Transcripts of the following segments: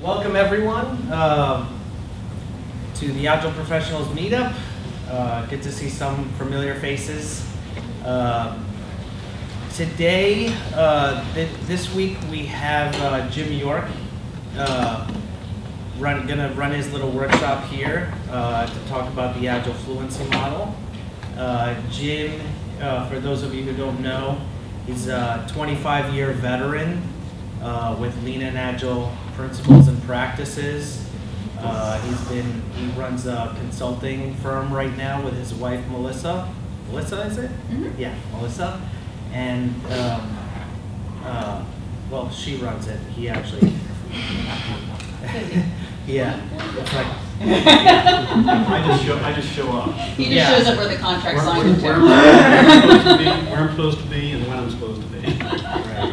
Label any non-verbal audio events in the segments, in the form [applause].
welcome everyone um, to the Agile Professionals Meetup. Uh, to see some familiar faces. Uh, today, uh, th this week, we have uh, Jim York uh, run, gonna run his little workshop here uh, to talk about the Agile Fluency Model. Jim, for those of you who don't know, he's a 25-year veteran with Lean and Agile principles and practices. Uh, he's been, he runs a consulting firm right now with his wife Melissa. Melissa, is it? Mhm. Yeah, Melissa. And, um, uh, well, she runs it. He actually. [laughs] yeah, it's like. I just show, I just show up. He just Yeah. shows up where the contract's Where, signed. where- and where I'm supposed to be, where I'm supposed to be, and when I'm supposed to be. Right.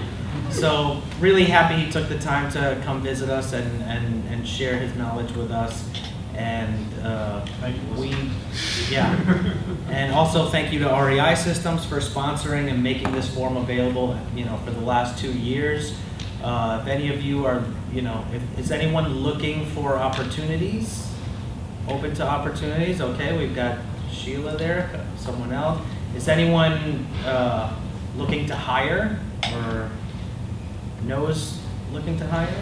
So really happy he took the time to come visit us and, and, and share his knowledge with us. And uh, we, yeah. And also thank you to REI Systems for sponsoring and making this forum available, you know, for the last two years. Uh, if any of you are, you know, if, is anyone looking for opportunities? Open to opportunities? Okay, we've got Sheila there, someone else. Is anyone uh, looking to hire or knows looking to hire?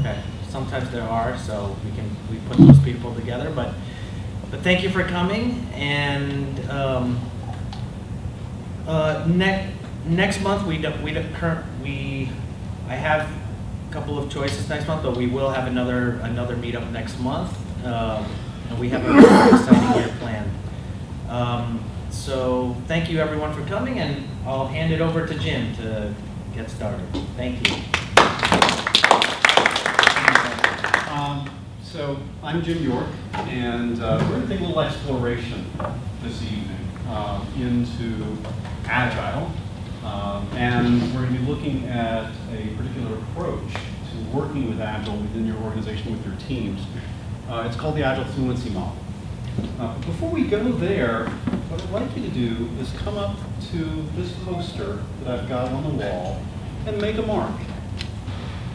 Okay, sometimes there are, so we can, we put those people together, but, but thank you for coming, and, um, uh, next, next month, we don't, we don't current, we, I have a couple of choices next month, but we will have another, another meetup next month, um, and we have a very exciting year planned. Um, so, thank you everyone for coming, and I'll hand it over to Jim to get started. Thank you. Um, So I'm Jim York, and uh, we're going to take a little exploration this evening um, into Agile. Um, And we're going to be looking at a particular approach to working with Agile within your organization, with your teams. Uh, It's called the Agile Fluency Model. Uh, Before we go there, what I'd like you to do is come up to this poster that I've got on the wall and make a mark.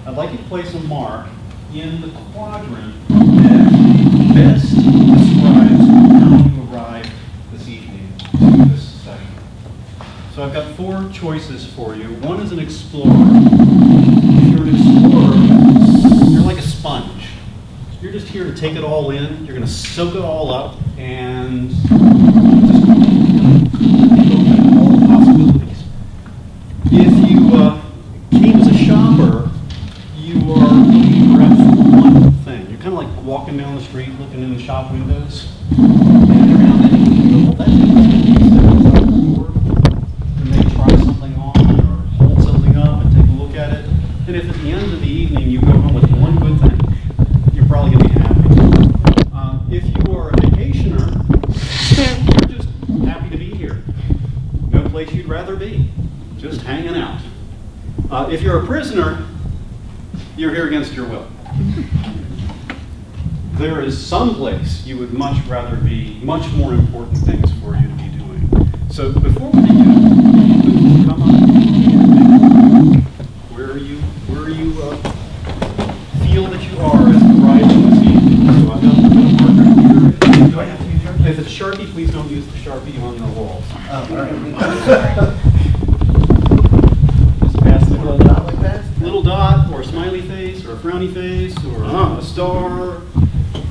I'd like you to place a mark in the quadrant that best describes how you arrived this evening to this session. So I've got four choices for you. One is an explorer. If you're an explorer, you're like a sponge. You're just here to take it all in. You're going to soak it all up and just all the possibilities. If you uh, came as a shopper, you are looking for one thing. You're kind of like walking down the street, looking in the shop windows. And every now and then you go, "Oh, that's interesting. You may try something on or hold something up and take a look at it. And if at the end of the evening you go home with one good thing, you're probably going to be happy. Um, if you are a vacationer, you're just happy to be here. No place you'd rather be, just hanging out. Uh, if you're a prisoner, you're here against your will. There is some place you would much rather be, much more important things for you to be doing. So before we begin, if you could come up, where you, where you uh, feel that you are as you ride in this evening. So I've got a little marker here. Do I have to use Sharpie? If it's Sharpie, please don't use the Sharpie on the walls. Oh, all right. [laughs] Just pass the Little dot like that? little dot, or a smiley face, or a frowny face, or Uh-huh. a star.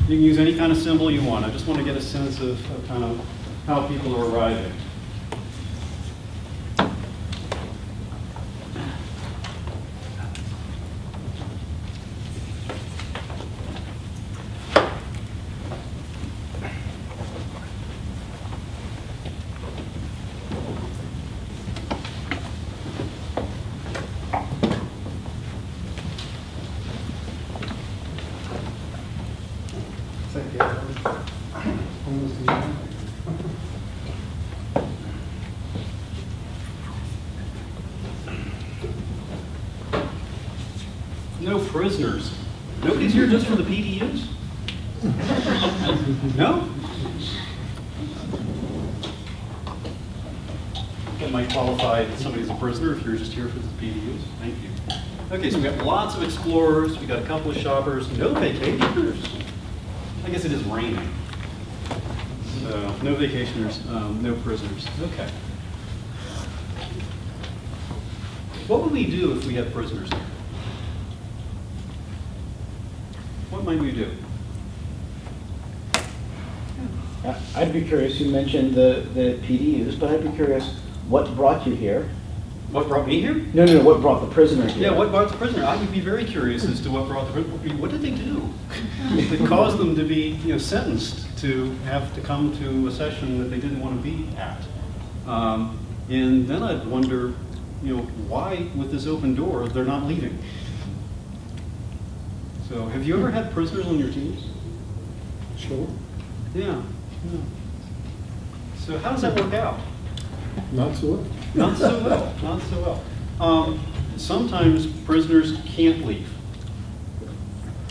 You can use any kind of symbol you want. I just want to get a sense of, of kind of how people are arriving. No prisoners. Nobody's here just for the PDUs? No? That might qualify that somebody's a prisoner if you're just here for the PDUs. Thank you. Okay, so we got lots of explorers, we got a couple of shoppers, no vacationers. I guess it is raining. So, no vacationers, um, no prisoners, okay. What would we do if we had prisoners here? What might we do? I'd be curious, you mentioned the, the PDUs, but I'd be curious, what brought you here? What brought me here? No, no, no, what brought the prisoner here? Yeah, what brought the prisoner? I would be very curious as to what brought the prisoner. What did they do that caused them to be, you know, sentenced to have to come to a session that they didn't want to be at? Um, and then I'd wonder, you know, why with this open door they're not leaving? So, have you ever had prisoners on your teams? Sure. Yeah. yeah. So, how does that work out? Not so well. Not so well, not so well. Um, sometimes prisoners can't leave.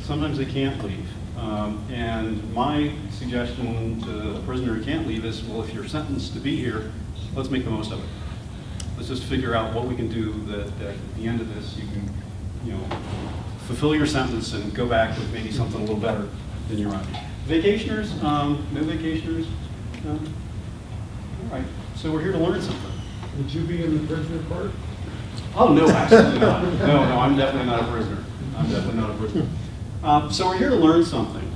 Sometimes they can't leave. Um, and my suggestion to a prisoner who can't leave is, well, if you're sentenced to be here, let's make the most of it. Let's just figure out what we can do that, that at the end of this, you can, you know, fulfill your sentence and go back with maybe something a little better than you're on. Vacationers, um, no vacationers? No? All right, so we're here to learn something. Would you be in the prisoner part? Oh, no, absolutely not. No, no, I'm definitely not a prisoner. I'm definitely not a prisoner. Um, so we're here to learn something.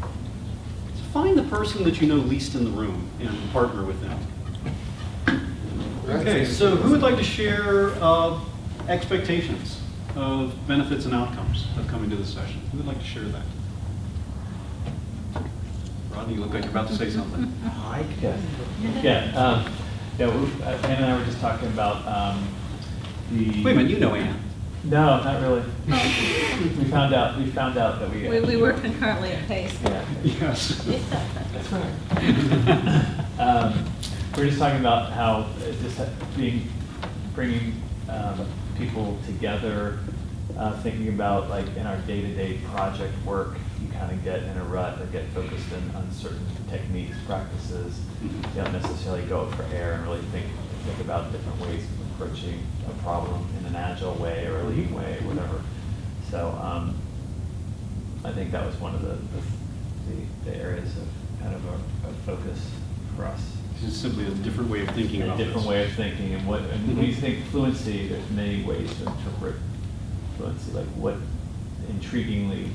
So find the person that you know least in the room and partner with them. Okay, so who would like to share uh, expectations of benefits and outcomes of coming to this session? Who would like to share that? Rodney, you look like you're about to say something. Yeah. Yeah, um, yeah, we, uh, Ann and I were just talking about, um, the. Wait a minute, you know Anne. No, not really. We found out, we found out that we. We, we work concurrently at Pace. Yeah. Yes. That's right. [laughs] Um, We're just talking about how uh, just being, bringing, um, people together, uh, thinking about like in our day-to-day project work, you kind of get in a rut or get focused in on certain techniques, practices. You don't necessarily go for air and really think, think about different ways of approaching a problem in an agile way or a lean way, or whatever. So, um, I think that was one of the, the, the areas of kind of a, a focus for us. It's just simply a different way of thinking A about this. different way of thinking, and what, and when you think fluency, there's many ways to interpret fluency, like what intriguingly,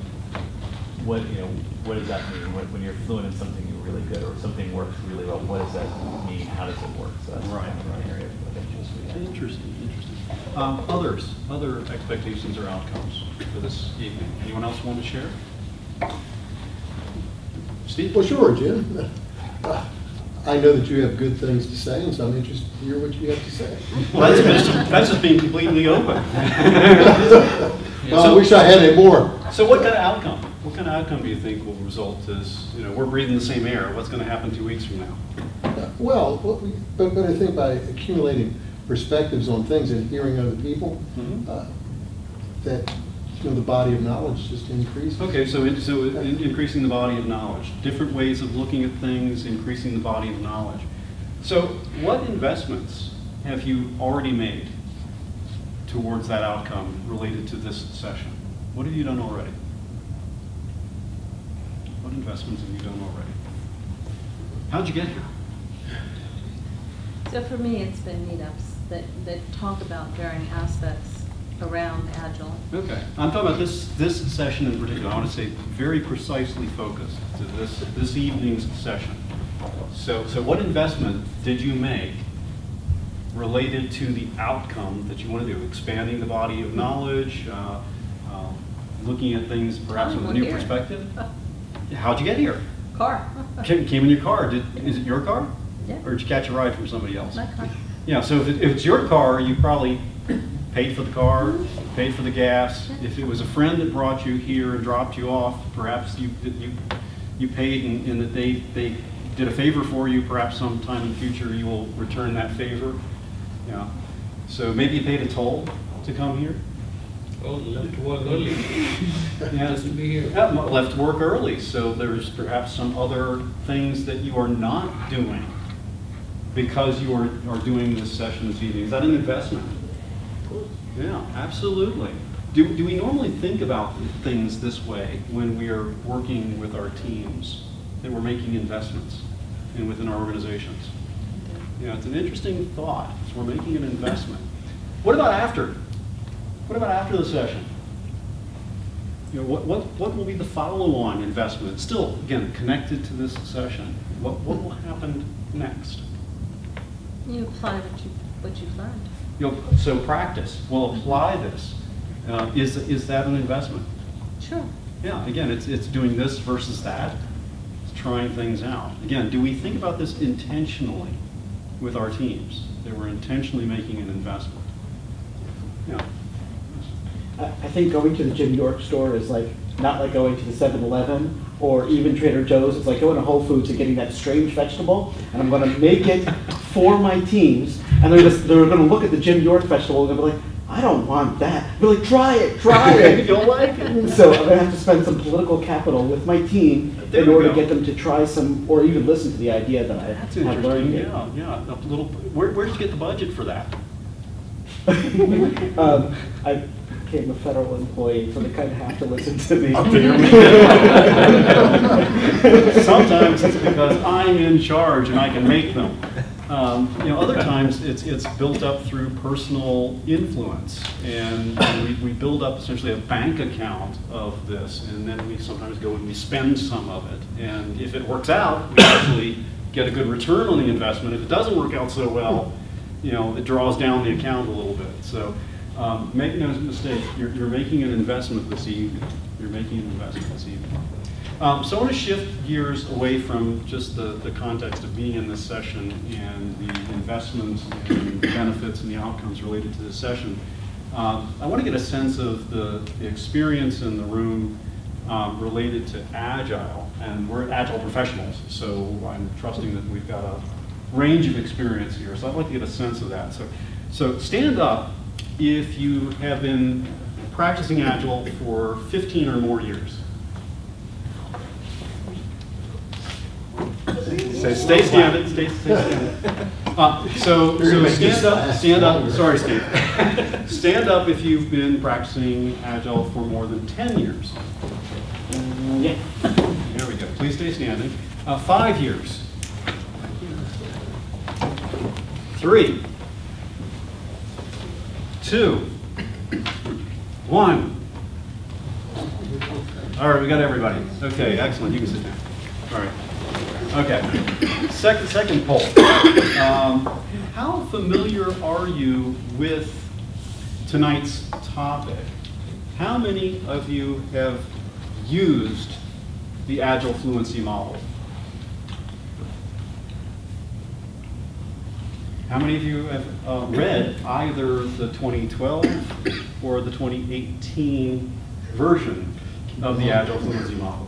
what, you know, what does that mean? When, when you're fluent in something, you're really good, or something works really well, what does that mean? How does it work? So that's Right, kind of right. area of interest we have. Interesting, interesting. Um, Others, other expectations or outcomes for this evening? Anyone else want to share? Steve? Well, sure, Jim. Uh, I know that you have good things to say, and so I'm interested to hear what you have to say. Well, that's just, that's just being completely open. [laughs] Well, I wish I had a more, So what kind of outcome? What kind of outcome do you think will result as, you know, we're breathing the same air, what's going to happen two weeks from now? well, what we- but, but I think by accumulating perspectives on things and hearing other people, Mhm. uh, that, you know, the body of knowledge just increases. Okay, so, so in- increasing the body of knowledge, different ways of looking at things, increasing the body of knowledge. So what investments have you already made towards that outcome related to this session? What have you done already? What investments have you done already? How'd you get here? So for me, it's been meetups that, that talk about varying aspects around Agile. Okay, I'm talking about this, this session in particular, I want to say very precisely focused to this, this evening's session. So, so what investment did you make related to the outcome that you want to do? Expanding the body of knowledge, uh, um, looking at things perhaps from a new Here. perspective? [laughs] How'd you get here? Car. [laughs] Came came in your car, did, is it your car? Yeah. Or did you catch a ride from somebody else? My car. Yeah, so if, it, if it's your car, you probably paid for the car, paid for the gas. If it was a friend that brought you here and dropped you off, perhaps you you you paid and, and that they they did a favor for you. Perhaps sometime in the future you will return that favor. Yeah. So maybe you paid a toll to come here. Oh, left work early. [laughs] Yeah. To be here. Yeah, left work early, so there's perhaps some other things that you are not doing because you are, are doing this session this evening. Is that an investment? Yeah, absolutely. Do, do we normally think about things this way when we are working with our teams, that we're making investments and within our organizations? Yeah, it's an interesting thought, so we're making an investment. What about after? What about after the session? You know, what, what, what will be the follow-on investment? Still, again, connected to this session. What, what will happen next? You apply what you, what you've learned. You know, so practice, we'll apply this. Uh, Is, is that an investment? Sure. Yeah, again, it's, it's doing this versus that, it's trying things out. Again, do we think about this intentionally with our teams? That we're intentionally making an investment? Yeah. I, think going to the Jim York store is like, not like going to the 7-Eleven or even Trader Joe's. It's like going to Whole Foods and getting that strange vegetable, and I'm gonna make it for my teams. And they're just, they're gonna look at the Jim York vegetable and they'll be like, I don't want that. They're like, try it, try [laughs] it. You'll like it. So I'm gonna have to spend some political capital with my team There in order go. to get them to try some, or even listen to the idea that I That's have learned. interesting, it. yeah, yeah, a little, where, where did you get the budget for that? [laughs] um, I became a federal employee, so they kind of have to listen to me. [laughs] Sometimes it's because I'm in charge and I can make them. Um, You know, other times, it's, it's built up through personal influence. And and we, we build up essentially a bank account of this, and then we sometimes go and we spend some of it. And if it works out, we actually get a good return on the investment. If it doesn't work out so well, you know, it draws down the account a little bit. So um, make no mistake, you're, you're making an investment this evening. You're making an investment this evening. Um, so I want to shift gears away from just the, the context of being in this session and the investments and benefits and the outcomes related to this session. Um, I want to get a sense of the, the experience in the room um, related to Agile, and we're Agile professionals, so I'm trusting that we've got a range of experience here. So I'd like to get a sense of that. So, so stand up if you have been practicing Agile for 15 or more years. So stay standing, stay, stay standing. Uh, So, so stand up, stand up, sorry, Steve. Stand up if you've been practicing Agile for more than 10 years. Yeah. There we go, please stay standing. Uh, Five years. Three. Two. One. All right, we got everybody. Okay, excellent, you can sit down. All right. Okay. Second, second poll. Um, How familiar are you with tonight's topic? How many of you have used the Agile Fluency Model? How many of you have uh, read either the 2012 or the 2018 version of the Agile Fluency Model?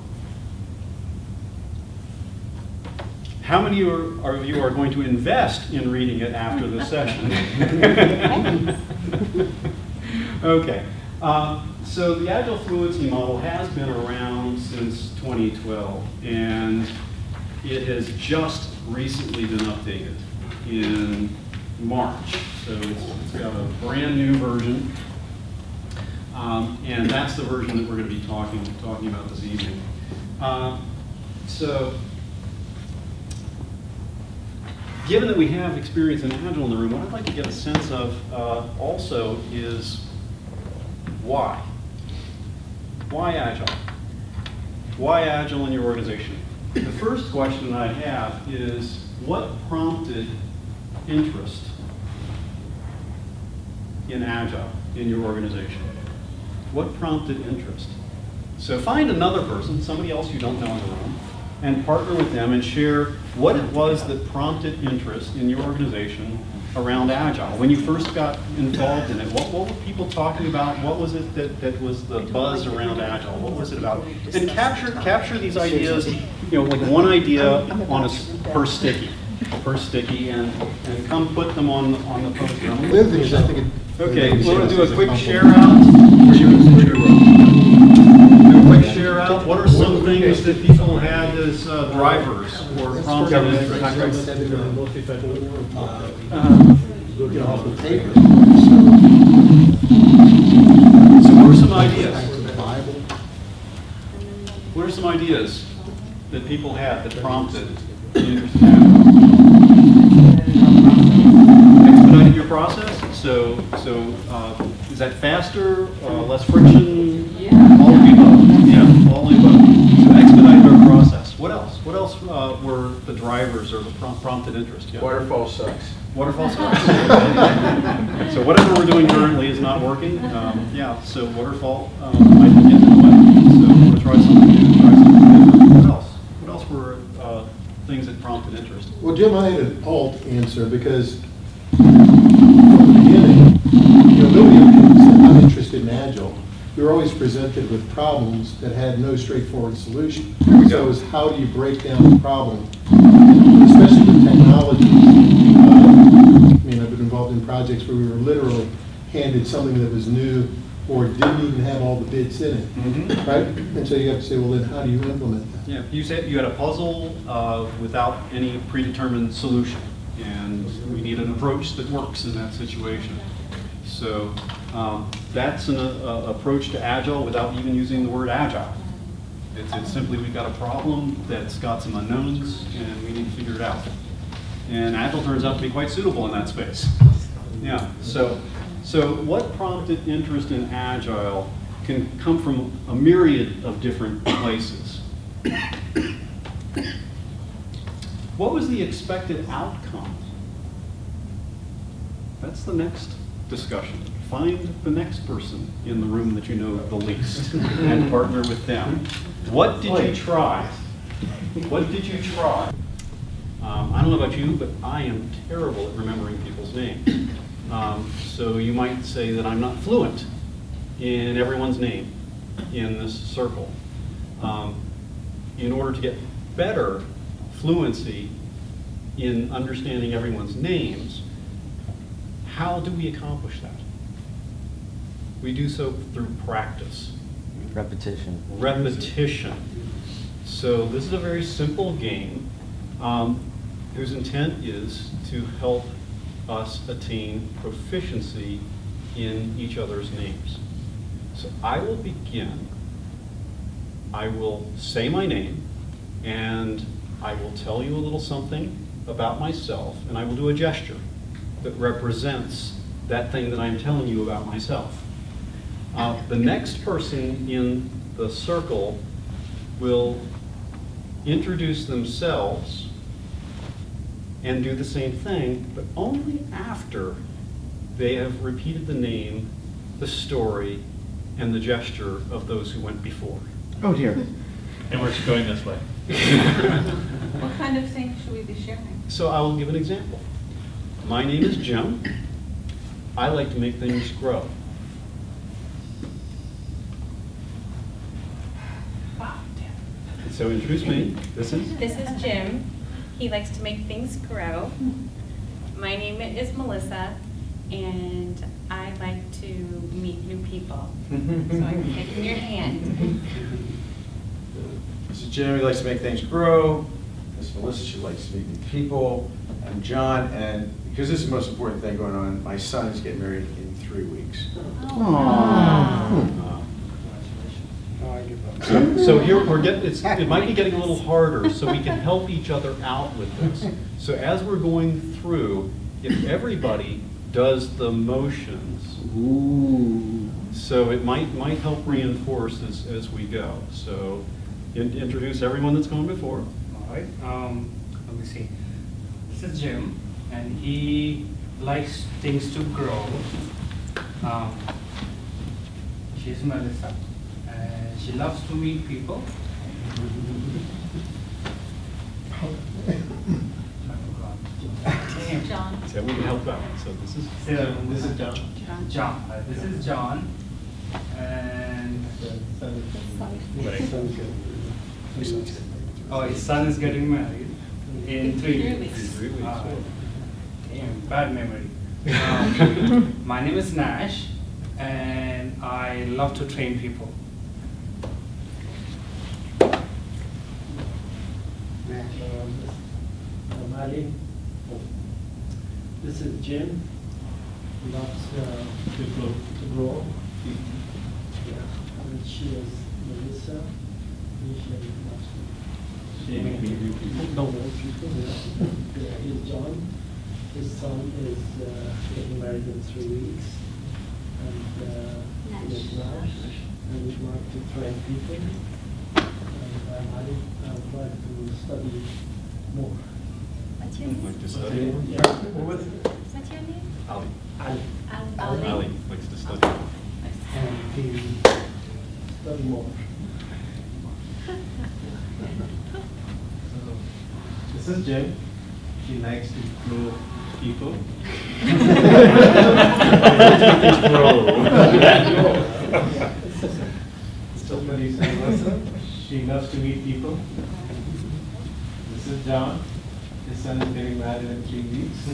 How many of you are going to invest in reading it after the session? [laughs] Okay, um, so the Agile Fluency Model has been around since 2012, and it has just recently been updated in March. So it's, it's got a brand-new version, um, and that's the version that we're going to be talking, talking about this evening. Um, So, given that we have experience in Agile in the room, what I'd like to get a sense of uh, also is why? Why Agile? Why Agile in your organization? The first question I have is, what prompted interest in Agile in your organization? What prompted interest? So find another person, somebody else you don't know in the room, and partner with them and share what it was that prompted interest in your organization around Agile. When you first got involved in it, what, what were people talking about? What was it that, that was the buzz around Agile? What was it about? And capture, capture these ideas, you know, like one idea on a, per sticky, per sticky, and, and come put them on, on the podium. The other thing is, I think it. Okay, we we're gonna do a quick share out. Do a quick share out. What are some things that people had as uh, drivers or prompted interest? you know, off the paper. So what are some ideas? What are some ideas that people had that prompted the [laughs] interest in Agile? Expediting your process? So, so uh, is that faster, uh, less friction? Yeah. All of the above? Yeah, all of the above. So expedited our process. What else? What else uh, were the drivers or the prom- prompted interest? Yeah. Waterfall sucks. Waterfall sucks. So whatever we're doing currently is not working. Um, Yeah, so waterfall um, might be getting in the way. So we're going to try something new, try something different. What else? What else were uh, things that prompted interest? Well, Jim, I had an alt answer because from the beginning, you know, nobody ever said, I'm interested in Agile. We were always presented with problems that had no straightforward solution. So it was how do you break down the problem, especially with technology. Uh, I mean, I've been involved in projects where we were literally handed something that was new or didn't even have all the bits in it, Mhm. right? And so you have to say, well, then how do you implement that? Yeah, you said you had a puzzle uh, without any predetermined solution, and need an approach that works in that situation. So um, that's an uh, approach to Agile without even using the word Agile. It's it's simply, we've got a problem that's got some unknowns, and we need to figure it out. And Agile turns out to be quite suitable in that space. Yeah, so, so what prompted interest in Agile can come from a myriad of different places. What was the expected outcome? That's the next discussion. Find the next person in the room that you know the least and partner with them. What did you try? What did you try? Um, I don't know about you, but I am terrible at remembering people's names. Um, so you might say that I'm not fluent in everyone's name in this circle. Um, in order to get better fluency in understanding everyone's names, how do we accomplish that? We do so through practice Repetition. repetition. So this is a very simple game um, whose intent is to help us attain proficiency in each other's names. So I will begin. I will say my name, and I will tell you a little something about myself, and I will do a gesture that represents that thing that I'm telling you about myself. Uh, The next person in the circle will introduce themselves and do the same thing, but only after they have repeated the name, the story, and the gesture of those who went before. Oh dear. And we're going this way. [laughs] What kind of thing should we be sharing? So I will give an example. My name is Jim. I like to make things grow. So introduce me. This is? This is Jim. He likes to make things grow. My name is Melissa, and I like to meet new people. So I'm taking your hand. This is Jim, he likes to make things grow. This is Melissa, she likes to meet new people. I'm John, and because this is the most important thing going on, my son is getting married in three weeks. So so here, we're getting, it's, it might be getting a little harder, so we can help each other out with this. So as we're going through, if everybody does the motions, Ooh. so it might, might help reinforce as, as we go. So in- introduce everyone that's gone before. All right, um, let me see. This is Jim, and he likes things to grow. Um, she's Melissa, and she loves to meet people. John? So we can help out. So this is, So, this is John. John, uh, this is John, and, oh, his son is getting married in three Three weeks. weeks. Three weeks. Uh, Damn, bad memory. [laughs] Um, My name is Nash, and I love to train people. Marlene. This is Jim. loves uh, To grow. to grow. Yeah, and she is Melissa. Usually loves to She meet people. know more people. Yeah. yeah, he's John. His son is uh, getting married in three weeks. And uh, he is Nash. And we'd like to train people. And uh, I, I would like to study more. What's your name? Like to study? Yeah. What's your name? Ali. Ali. Ali. Ali likes to study. And he study more. [laughs] This is Jim. She likes to grow people. Melissa she loves to meet people. This is John. His son is getting married in three weeks.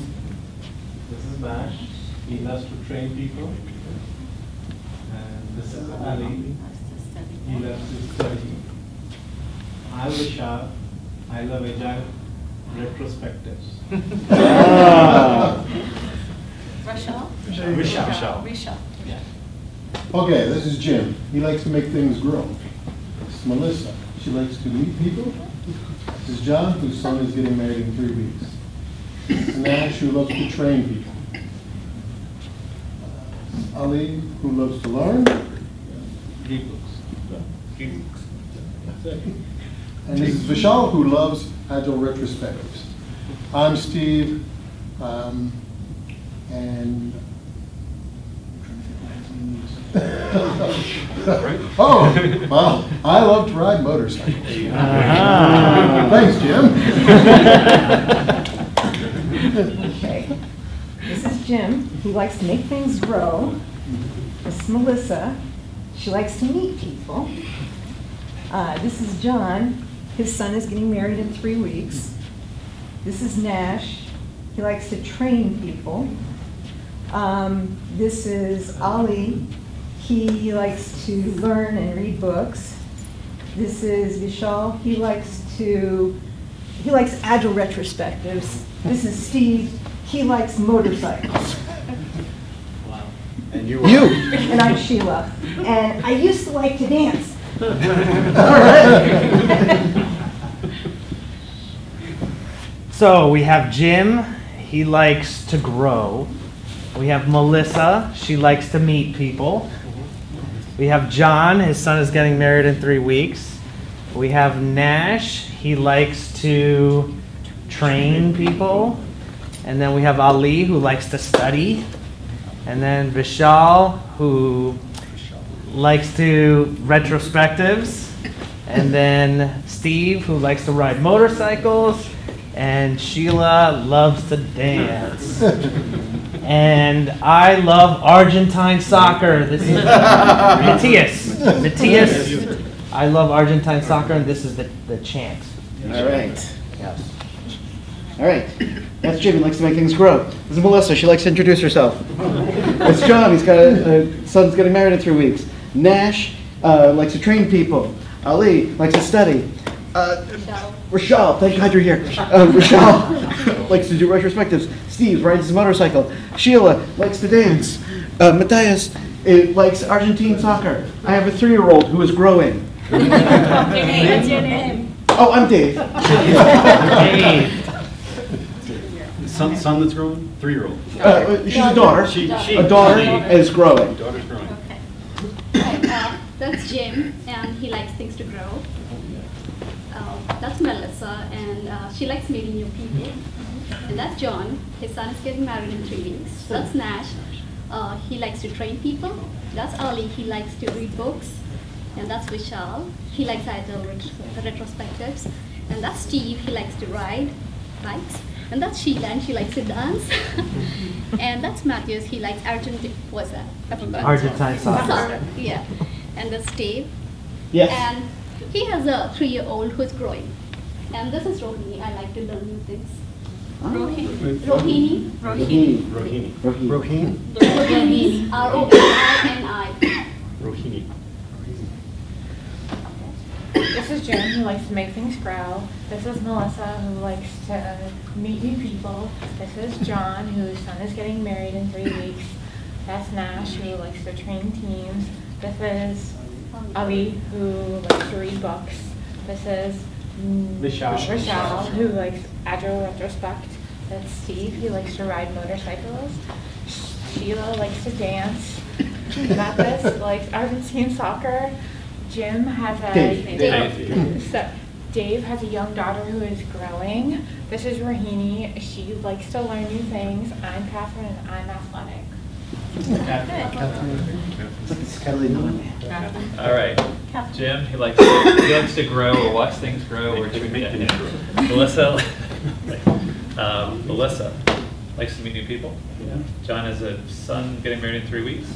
This is Nash. He loves to train people. And this is Ali. He loves to study. I'm Vishal. I love agile retrospectives. Ah. [laughs] Rachel? Vishal. Vishal. Rachel. Yeah. Okay, this is Jim. He likes to make things grow. This is Melissa. She likes to meet people. This is John, whose son is getting married in three weeks. This is Nash, who loves to train people. Ali, who loves to learn. Read books. And this is Vishal, who loves agile retrospectives. I'm Steve, um, and. [laughs] oh, well, I love to ride motorcycles. Ah. Thanks, Jim. Okay. This is Jim. He likes to make things grow. This is Melissa. She likes to meet people. Uh, this is John. His son is getting married in three weeks. This is Nash. He likes to train people. Um, this is Ali. He likes to learn and read books. This is Vishal. He likes to he likes agile retrospectives. This is Steve. He likes motorcycles. Wow. And you You. [laughs] And I'm Sheila. And I used to like to dance. [laughs] [laughs] So we have Jim, he likes to grow. We have Melissa, she likes to meet people. We have John, his son is getting married in three weeks. We have Nash, he likes to train people. And then we have Ali, who likes to study. And then Vishal, who likes to retrospectives. And then Steve, who likes to ride motorcycles. And Sheila loves to dance. [laughs] And I love Argentine soccer. This is Matthias. Matthias. I love Argentine soccer, and this is the, the chant. All right. Yes. All right. That's Jim. He likes to make things grow. This is Melissa. She likes to introduce herself. That's John. He's got a, a son's getting married in three weeks. Nash uh, likes to train people. Ali likes to study. Uh, Rochelle, thank God you're here. Uh, Rochelle [laughs] likes to do retrospectives. Steve rides his motorcycle. Sheila likes to dance. Uh, Matthias uh, likes Argentine soccer. I have a three-year-old who is growing. What's your name? Oh, I'm Dave. Dave. Son, son that's growing? Three-year-old. Uh, she's a daughter. She, she. A daughter she- is growing. Daughter's growing. Okay. Hi, uh, that's Jim, and he likes things to grow. That's Melissa, and uh, she likes meeting new people. And that's John. His son is getting married in three weeks. That's Nash. Uh, he likes to train people. That's Ali. He likes to read books. And that's Vishal. He likes agile ret- retrospectives. And that's Steve. He likes to ride bikes. And that's Sheila, and she likes to dance. [laughs] and that's Matthews. He likes Argentine. What's that? I forgot. Argentine soccer. Yeah. And that's Steve. Yes. And he has a three-year-old who's growing. And this is Rohini. I like to learn new things. Rohini. Rohini. Rohini. Rohini. Rohini. Rohini. R-O-H-I-N-I. Rohini. This is Jim, who likes to make things grow. This is Melissa, who likes to uh, meet new people. This is John, whose son is getting married in three weeks. That's Nash, who likes to train teams. This is Ali, who likes to read books. This is mm, Vishal. Vishal, who likes agile retrospect. That's Steve, he likes to ride motorcycles. Sheila likes to dance. Mathis [laughs] likes Argentine soccer. Jim has a Dave. Dave. So, Dave has a young daughter who is growing. This is Rahini. She likes to learn new things. I'm Catherine, and I'm athletic. It's kind of All right. Jim, he likes, to- he likes to grow or watch things grow or to Make things grow. Melissa, um, Melissa likes to meet new people. John has a son getting married in three weeks.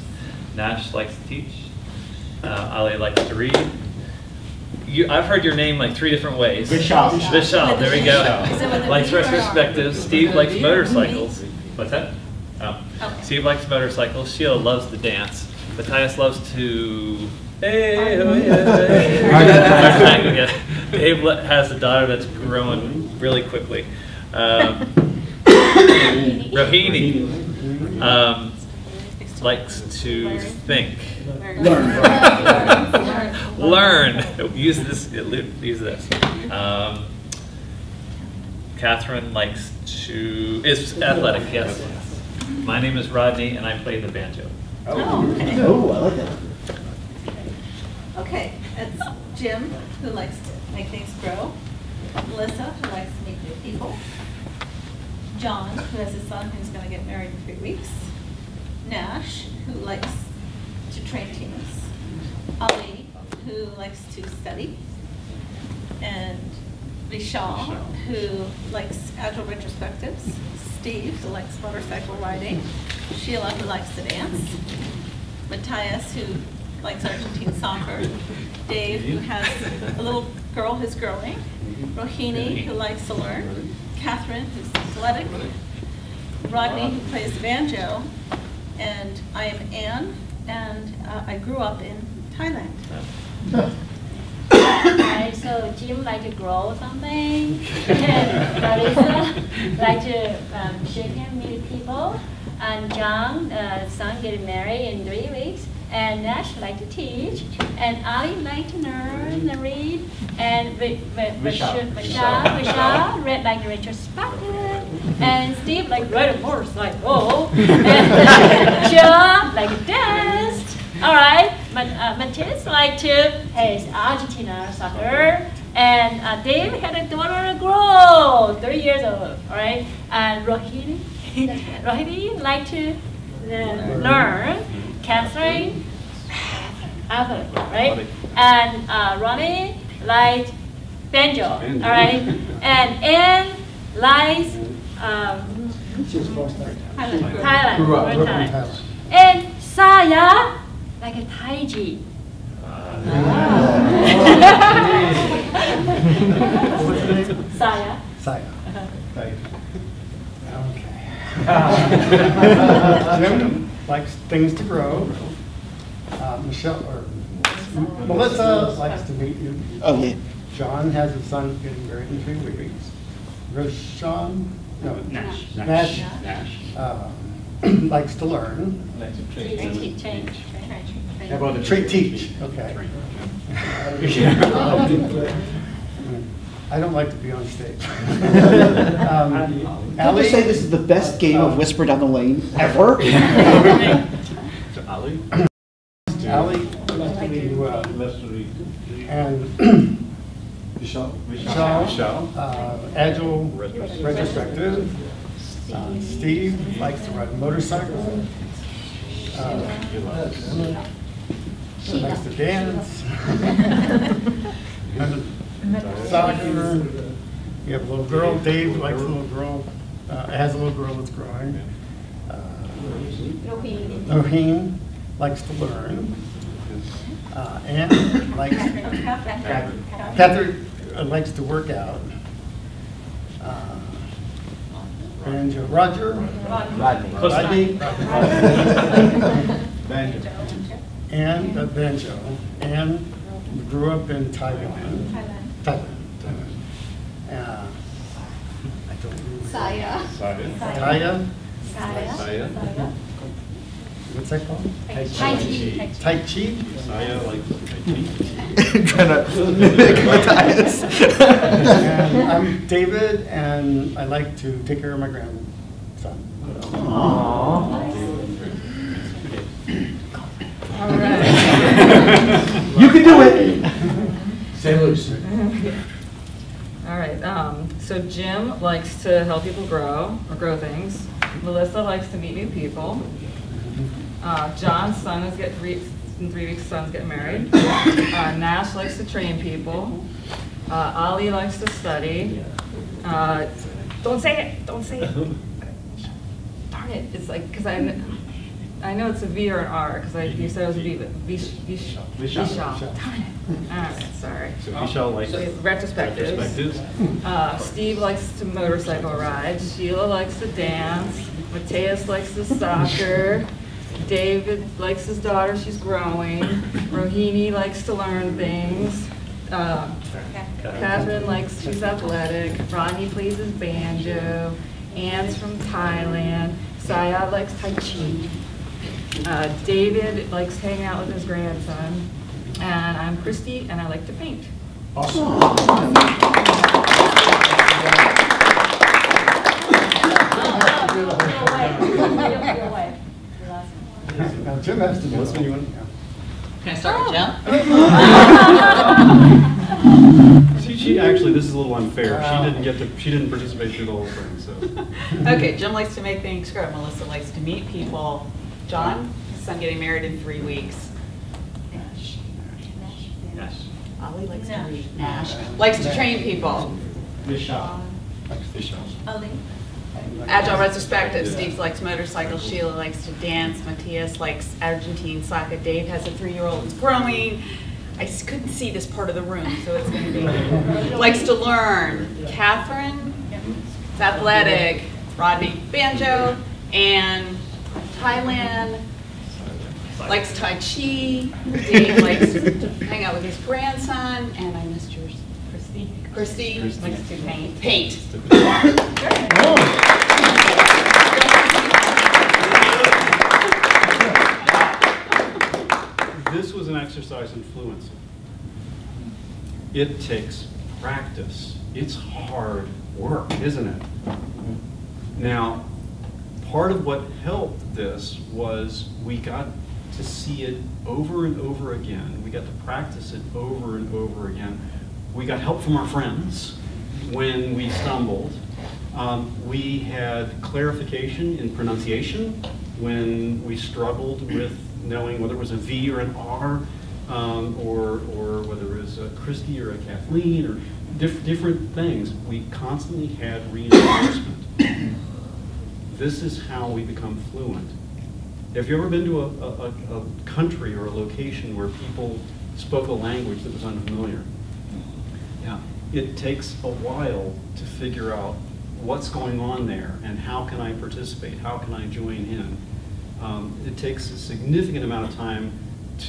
Nash likes to teach. Uh, Ali likes to read. You, I've heard your name like three different ways. Vishal. Vishal, there we go. Is it with a Likes V or retrospectives. Steve likes motorcycles. What's that? Oh. Okay. Steve likes motorcycles. Sheila loves to dance. Matthias loves to. Hey, oh yeah. Dave has a daughter that's growing really quickly. Um, Rohini um, likes to think. Learn. Learn. Use this. Use this. Um, Catherine likes to is athletic. Yes. My name is Rodney, and I play the banjo. Oh, okay. Oh, I like that. Okay, it's Jim, who likes to make things grow. Melissa, who likes to meet new people. John, who has a son who's gonna get married in three weeks. Nash, who likes to train teams. Ali, who likes to study. And Vishal, who likes agile retrospectives. Steve, who likes motorcycle riding. Sheila, who likes to dance. Matthias, who likes Argentine soccer. Dave, who has a little girl who's growing. Rohini, who likes to learn. Catherine, who's athletic. Rodney, who plays the banjo. And I am Anne, and uh, I grew up in Thailand. So Jim like to grow something, [laughs] And Marisa like to um, shake meet people, and John, uh, son getting married in three weeks, and Nash like to teach, and Ali like to learn and read, and Vi- Vi- Vishal. Vishal, Vishal, read like retrospective, and Steve like ride a motorcycle, [laughs] and [laughs] John like to dance. All right, but uh, Matthias like to plays Argentina soccer, and uh, Dave had a daughter grow, three years old. All right, and Rohini, [laughs] Rohini like to uh, learn. Catherine, athlete, right? And uh, Ronnie likes banjo. All Banjo. right, and Anne likes um, She's from Thailand. Thailand. Grew up, we're grew up in Thailand. Thailand. And Saya, like a Taiji. Chi. What's the name? Saya. Saya. Right. Okay. [laughs] Jim likes things to grow. Uh, Michelle, or Melissa likes to meet new people. Oh, yeah. John has a son getting married in three weeks. Roshan, no. Nash. Nash. Nash. um, [clears throat] likes to learn. Let's Change, change, change. How about the Treat, teach, okay. [laughs] I don't like to be on stage. [laughs] Um, Can I Ally- just say this is the best game of Whisper Down the Lane ever? So Ali? Ally, to, uh, and [clears throat] Vishal. Vishal, uh, Agile Retrospective. Uh, Steve likes to ride a motorcycle. Uh, Likes to dance. Soccer. [laughs] You have a little girl, Dave likes a little girl, uh, has a little girl that's growing. Uh, Oheen likes to learn. Uh, Ann likes, Catherine. Catherine uh, likes to work out. Uh, And Roger. Rodney. Close Rodney. Banjo. [laughs] And uh, banjo. And grew up in Taiwan. Thailand. Thailand. Thailand. Uh, I don't remember. Saya. Saya. Kaya. Saya. Saya. what's that called? Tai Chi. Tai Chi? Saya likes Tai Trying to mimic Matthias. And I'm David, and I like to take care of my grandson. All right. [laughs] You can do it. St. Louis. [laughs] All right, um, so Jim likes to help people grow or grow things. Melissa likes to meet new people. Uh, John's son is get three, in three weeks, son's getting married. [coughs] Uh, Nash likes to train people. Uh, Ali likes to study. Uh, don't say it, don't say it. [laughs] Darn it, it's like, because I, kn- I know it's a V or an R, because I, you said it was a V, but Vish, Vish, Vishal. Vishal. Vishal. Darn it. All right, sorry. So Vishal likes Retrospectives. retrospectives. Uh, Steve likes to motorcycle ride. Sheila likes to dance. Mateus likes to soccer. [laughs] David likes his daughter, she's growing. Rohini likes to learn things. Uh, Catherine likes, she's athletic. Rodney plays his banjo. Anne's from Thailand. Saya likes Tai Chi. Uh, David likes hanging out with his grandson. And I'm Christy, and I like to paint. Now, Jim has to do this when you want. Can I start with Jim? She, she, actually, this is a little unfair. She didn't get to, she didn't participate through the whole thing, so. Okay, Jim likes to make things grow. Melissa likes to meet people. John, his son getting married in three weeks. Yes. Ollie likes to read. Nash likes to train people. Vishal. Likes Vishal. Ali? Agile retrospective, Steve likes motorcycles, Sheila likes to dance, Matthias likes Argentine soccer, Dave has a three-year-old who's growing. I s- couldn't see this part of the room, so it's gonna be, [laughs] likes to learn. Catherine, is athletic, Rodney, banjo, and Thailand, likes Tai Chi, [laughs] Dave likes to hang out with his grandson, and I missed yours, Christy. Christy likes to paint. Paint. This was an exercise in fluency. It takes practice. It's hard work, isn't it? Now, part of what helped this was we got to see it over and over again. We got to practice it over and over again. We got help from our friends when we stumbled. Um, we had clarification in pronunciation when we struggled with knowing whether it was a V or an R, um, or, or whether it was a Christie or a Kathleen, or diff- different things. We constantly had reinforcement. This is how we become fluent. Have you ever been to a, a, a country or a location where people spoke a language that was unfamiliar? Yeah, it takes a while to figure out what's going on there and how can I participate, how can I join in. Um, it takes a significant amount of time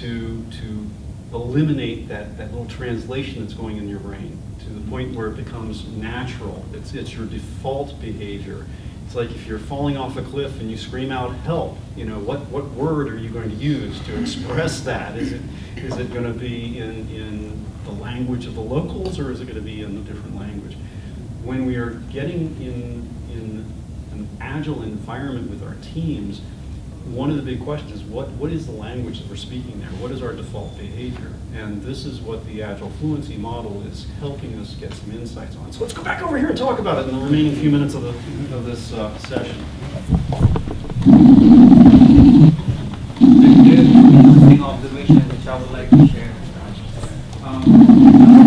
to, to eliminate that, that little translation that's going in your brain to the point where it becomes natural. It's, it's your default behavior. It's like if you're falling off a cliff and you scream out, help, you know, what, what word are you going to use to express that? Is it, is it going to be in, in the language of the locals or is it going to be in a different language? When we are getting in, in an agile environment with our teams, one of the big questions is what, what is the language that we're speaking there? What is our default behavior? And this is what the Agile Fluency model is helping us get some insights on. So let's go back over here and talk about it in the remaining few minutes of, the, of this uh, session. interesting observation which I would like to share. Um,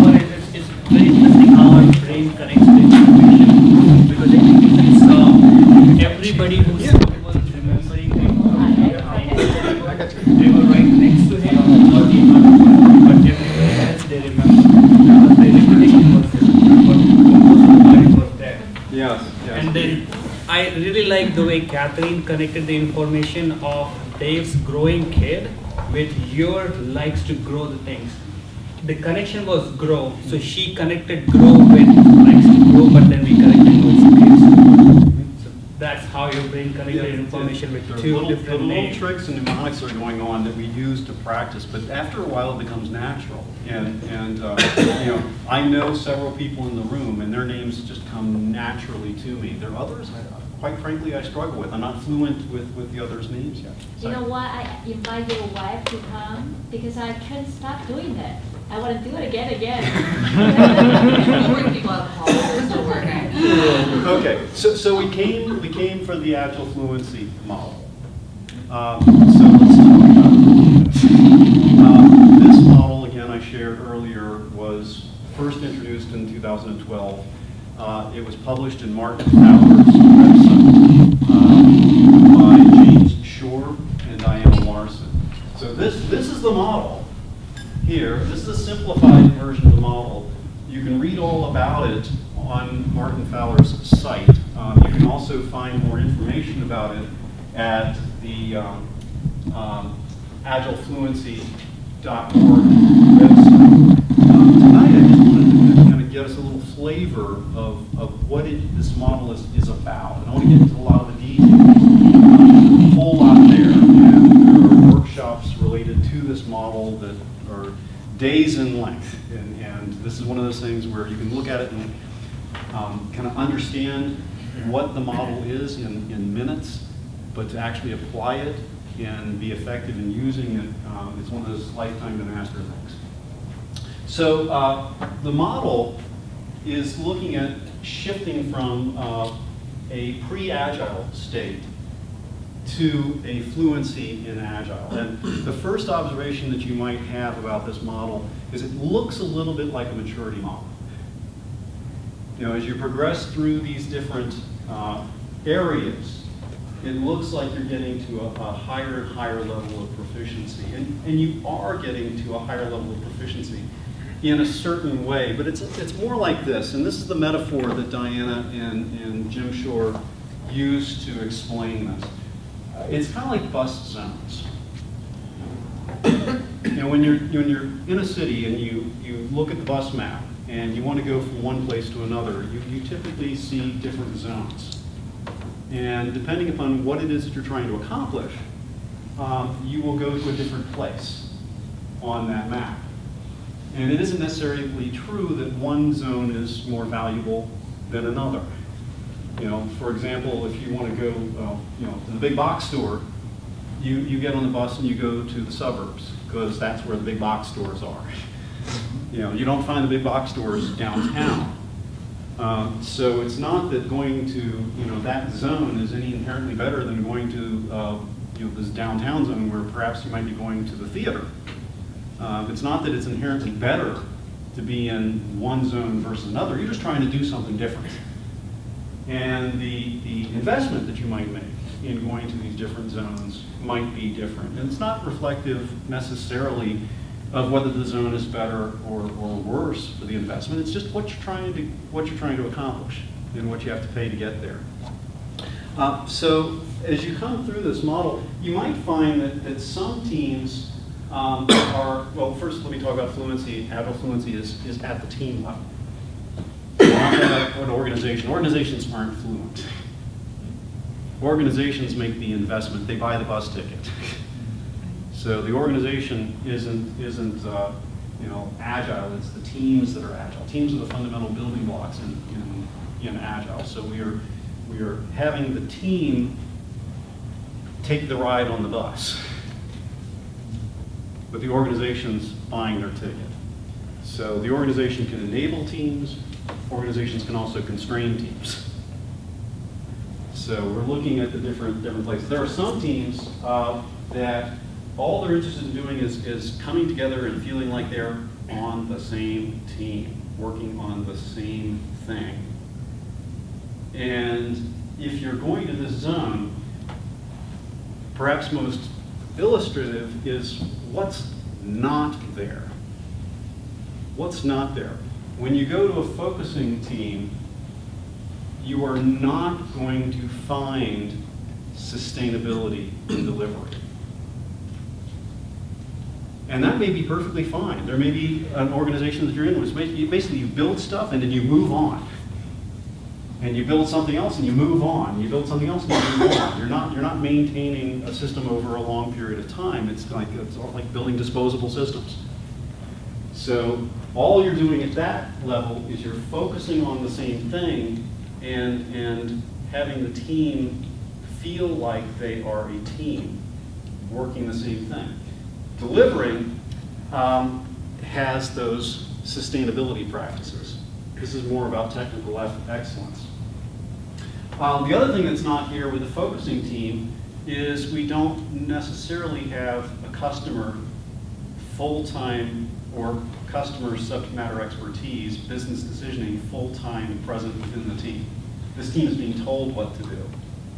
one is it's, it's very interesting how our brain connects to information because it's, uh, everybody who's was remembering they were right next to him or the other one, but everybody else they remember because the repetition was there, but most of the mind was there. Yes, yes. And then I really like the way Catherine connected the information of Dave's growing kid with your likes to grow the things. The connection was grow, so she connected grow with likes to grow, but then we connected with kids. So that's how your brain connected information with two little- different the little tricks and mnemonics are going on that we use to practice, but after a while it becomes natural. And, and, uh, [coughs] you know, I know several people in the room and their names just come naturally to me. There are others, I- quite frankly, I struggle with. I'm not fluent with, with the others' names yet. You know why I invite your wife to come? Because I can't stop doing that. I want to do it again, again. Bring people out of the hall, they're still working. Okay, so, so we came, we came for the Agile Fluency model. Um, So let's talk about. Um, This model, again, I shared earlier, was first introduced in 2012. Uh, It was published in Martin Fowler's website um, by James Shore and Diana Larsen. So this, this is the model here. This is a simplified version of the model. You can read all about it on Martin Fowler's site. Uh, You can also find more information about it at the um, um, agilefluency.org website. Um, Tonight, I give us a little flavor of, of what it, this model is, is about. I don't want to get into a lot of the details. A whole lot there, and there are workshops related to this model that are days in length. And, and this is one of those things where you can look at it and um, kind of understand what the model is in, in minutes, but to actually apply it and be effective in using it, um, it's one of those lifetime to master things. So uh, the model is looking at shifting from uh, a pre-agile state to a fluency in agile. And the first observation that you might have about this model is it looks a little bit like a maturity model. You know, as you progress through these different uh, areas, it looks like you're getting to a, a higher and higher level of proficiency. And, and you are getting to a higher level of proficiency in a certain way, but it's, it's more like this, and this is the metaphor that Diana and, and Jim Shore used to explain this. Uh, It's kind of like bus zones. [coughs] You know, when you're, when you're in a city and you, you look at the bus map and you want to go from one place to another, you, you typically see different zones. And depending upon what it is that you're trying to accomplish, um, you will go to a different place on that map. And it isn't necessarily true that one zone is more valuable than another. You know, for example, if you want to go, uh, you know, to the big box store, you, you get on the bus and you go to the suburbs because that's where the big box stores are. You know, you don't find the big box stores downtown. Um, so it's not that going to, you know, that zone is any inherently better than going to, uh, you know, this downtown zone where perhaps you might be going to the theater. Um, it's not that it's inherently better to be in one zone versus another. You're just trying to do something different. And the, the investment that you might make in going to these different zones might be different. And it's not reflective necessarily of whether the zone is better or, or worse for the investment. It's just what you're trying to, what you're trying to accomplish and what you have to pay to get there. Uh, so as you come through this model, you might find that, that some teams um, are, well, first let me talk about fluency. Agile fluency is, is at the team level. Not an organization. Organizations aren't fluent. Organizations make the investment. They buy the bus ticket. So the organization isn't, isn't uh, you know, agile. It's the teams that are agile. Teams are the fundamental building blocks in, in, in agile. So we are, we are having the team take the ride on the bus. But the organization's buying their ticket. So the organization can enable teams. Organizations can also constrain teams. So we're looking at the different, different places. There are some teams uh, that all they're interested in doing is, is coming together and feeling like they're on the same team, working on the same thing. And if you're going to this zone, perhaps most illustrative is what's not there. What's not there? When you go to a focusing team, you are not going to find sustainability in delivery. And that may be perfectly fine. There may be an organization that you're in which basically you build stuff and then you move on. And you build something else and you move on. You build something else and you move on. You're not, you're not maintaining a system over a long period of time. It's like, it's like building disposable systems. So all you're doing at that level is you're focusing on the same thing and, and having the team feel like they are a team working the same thing. Delivering um, has those sustainability practices. This is more about technical excellence. The other thing that's not here with the focusing team is we don't necessarily have a customer full-time or customer subject matter expertise, business decisioning, full-time present within the team. This team is being told what to do,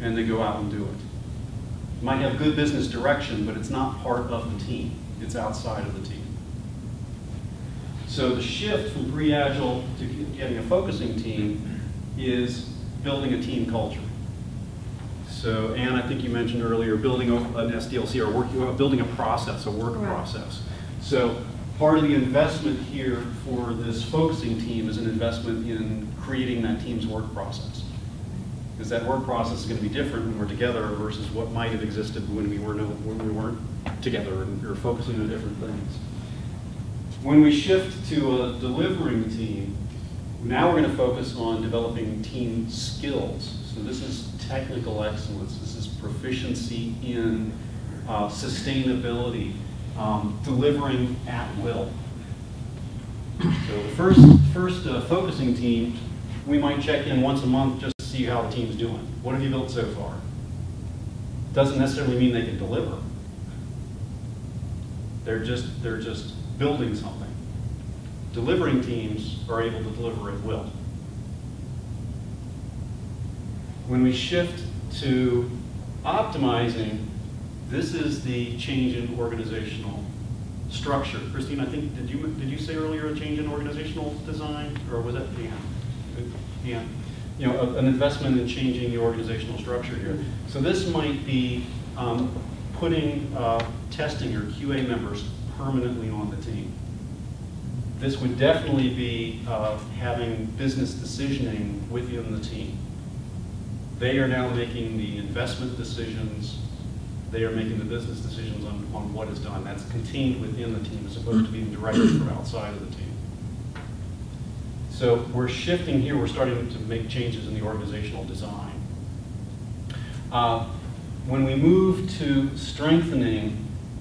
and they go out and do it. Might have good business direction, but it's not part of the team. It's outside of the team. So the shift from pre-agile to getting a focusing team is building a team culture. So, Ann, I think you mentioned earlier, building an SDLC or working, uh, building a process, a work Right. process. So part of the investment here for this focusing team is an investment in creating that team's work process. Because that work process is going to be different when we're together versus what might have existed when we were no, when we weren't together and we were focusing on different things. When we shift to a delivering team, now we're going to focus on developing team skills. So this is technical excellence. This is proficiency in uh, sustainability, um, delivering at will. So the first, first uh, focusing team, we might check in once a month just to see how the team's doing. What have you built so far? Doesn't necessarily mean they can deliver. They're just, they're just building something. Delivering teams are able to deliver at will. When we shift to optimizing, this is the change in organizational structure. Christine, I think, did you, did you say earlier a change in organizational design, or was that Dan? Dan, you know, a- an investment in changing the organizational structure here. So this might be um, putting uh, testing or QA members permanently on the team. This would definitely be uh, having business decisioning within the team. They are now making the investment decisions, they are making the business decisions on, on what is done. That's contained within the team as opposed to being directed from outside of the team. So we're shifting here, we're starting to make changes in the organizational design. Uh, When we move to strengthening,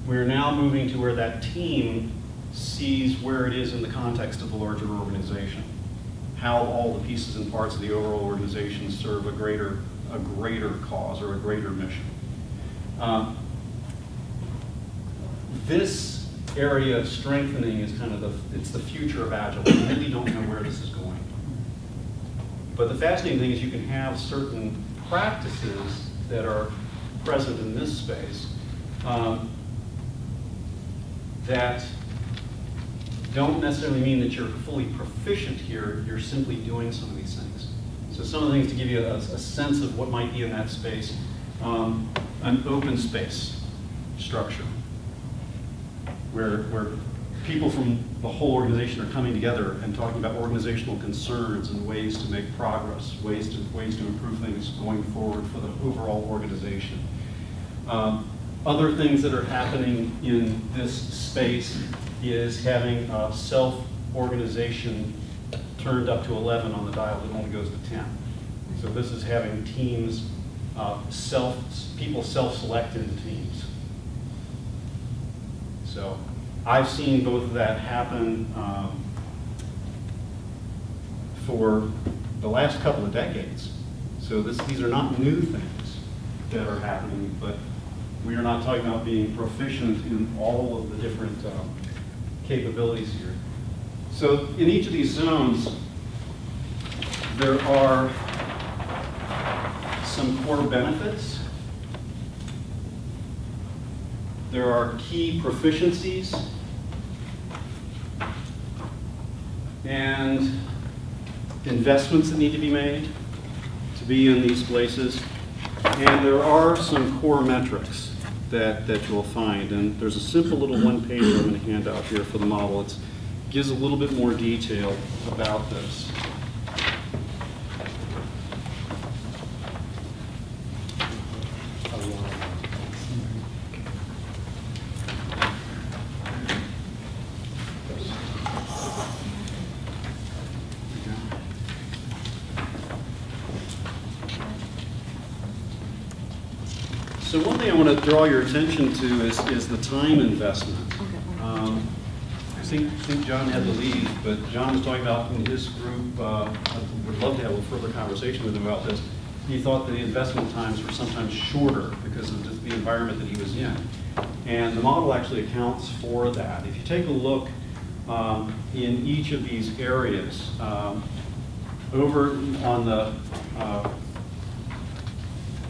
we're now moving to where that team sees where it is in the context of the larger organization. How all the pieces and parts of the overall organization serve a greater, a greater cause or a greater mission. Um, This area of strengthening is kind of the, it's the future of Agile. We really don't know where this is going. But the fascinating thing is you can have certain practices that are present in this space um, that don't necessarily mean that you're fully proficient here, you're simply doing some of these things. So some of the things to give you a, a sense of what might be in that space, um, an open space structure where, where people from the whole organization are coming together and talking about organizational concerns and ways to make progress, ways to, ways to improve things going forward for the overall organization. Um, Other things that are happening in this space is having uh, self-organization turned up to 11 on the dial that only goes to 10. So this is having teams, uh, self, people self-select into teams. So I've seen both of that happen um, for the last couple of decades. So this, these are not new things that are happening, but we are not talking about being proficient in all of the different um, capabilities here. So in each of these zones, there are some core benefits. There are key proficiencies. And investments that need to be made to be in these places. And there are some core metrics that, that you'll find. And there's a simple little one page I'm going to hand out here for the model. It gives a little bit more detail about this. So one thing I want to draw your attention to is, is the time investment. Um, I think, think John had to leave, but John was talking about in his group, uh, I would love to have a further conversation with him about this. He thought that the investment times were sometimes shorter because of just the environment that he was in. And the model actually accounts for that. If you take a look um, in each of these areas, um, over on the uh,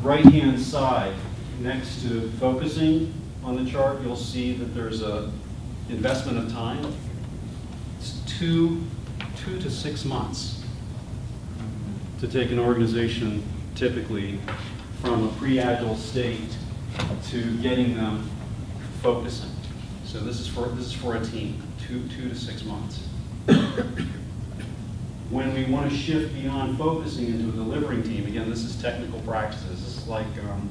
right-hand side, next to focusing on the chart, you'll see that there's a investment of time. It's two, two to six months to take an organization typically from a pre-agile state to getting them focusing. So this is for, this is for a team, two, two to six months. When we want to shift beyond focusing into a delivering team, again, this is technical practices. This is like um,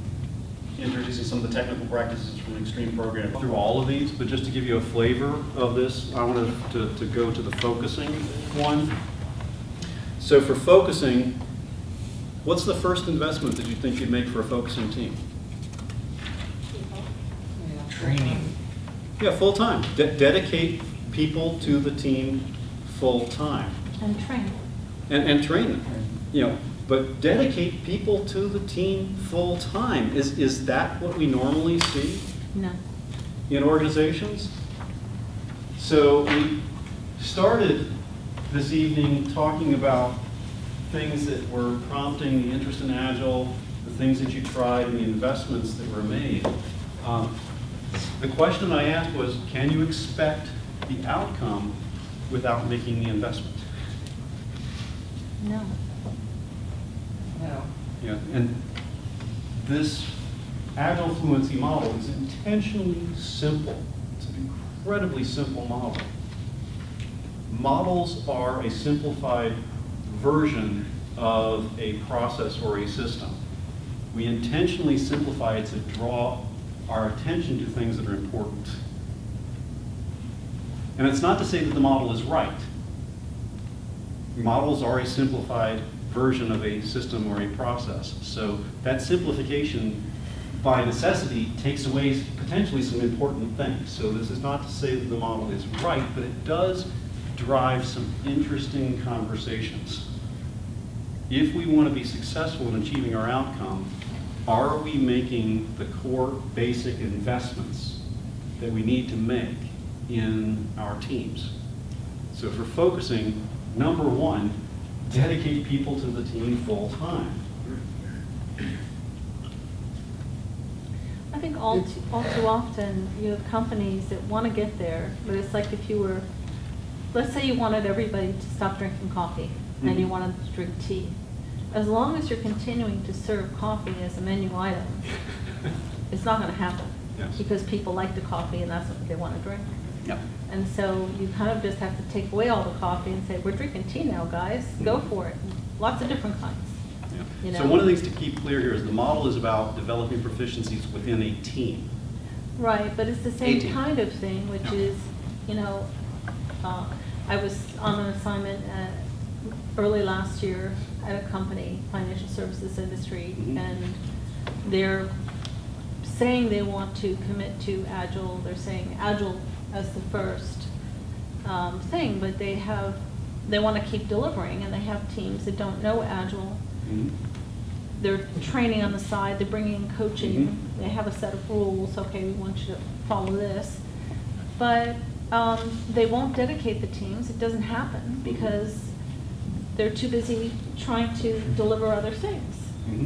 introducing some of the technical practices from the Extreme Program through all of these, but just to give you a flavor of this, I wanted to, to go to the focusing one. So for focusing, what's the first investment that you think you'd make for a focusing team? Training. Yeah, full-time. De- dedicate people to the team full-time. And train. And, and train them, you know, but dedicate people to the team full-time. Is, is that what we normally see No. in organizations? So we started this evening talking about things that were prompting the interest in Agile, the things that you tried, and the investments that were made. Um, The question I asked was, can you expect the outcome without making the investment? No. Yeah, and this agile fluency model is intentionally simple. It's an incredibly simple model. Models are a simplified version of a process or a system. We intentionally simplify it to draw our attention to things that are important. And it's not to say that the model is right. Models are a simplified version of a system or a process. So that simplification, by necessity, takes away potentially some important things. So this is not to say that the model is right, but it does drive some interesting conversations. If we want to be successful in achieving our outcome, are we making the core basic investments that we need to make in our teams? So for focusing, number one, dedicate people to the team full time. I think all, too- all too often, you have companies that want to get there, but it's like if you were, let's say you wanted everybody to stop drinking coffee, and you Mhm. wanted to drink tea. As long as you're continuing to serve coffee as a menu item, [laughs] it's not going to happen. Yes. Because people like the coffee and that's what they want to drink. Yep. And so you kind of just have to take away all the coffee and say, we're drinking tea now, guys, go for it. Lots of different kinds. You So one of the things to keep clear here is the model is about developing proficiencies within a team. Right, but it's the same kind of thing, which is, you know, uh, I was on an assignment uh, early last year at a company, financial services industry, Mhm. and they're saying they want to commit to Agile, they're saying Agile as the first um, thing, but they have, they want to keep delivering, and they have teams that don't know Agile. They're training on the side, they're bringing in coaching, they have a set of rules, okay, we want you to follow this. But um, they won't dedicate the teams, it doesn't happen, because they're too busy trying to deliver other things.